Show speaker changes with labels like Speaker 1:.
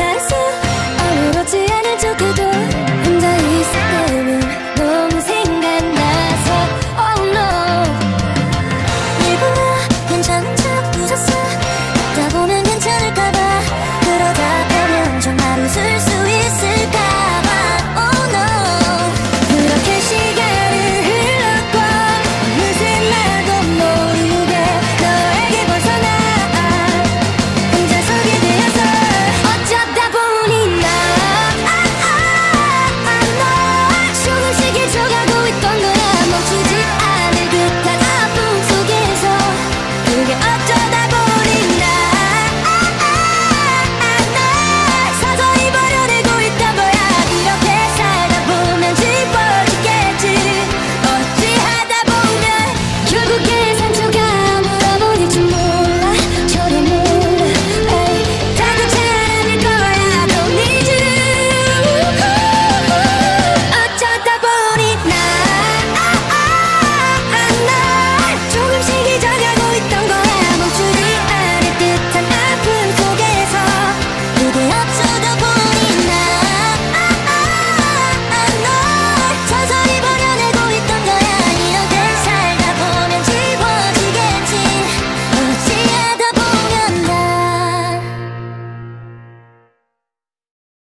Speaker 1: That's all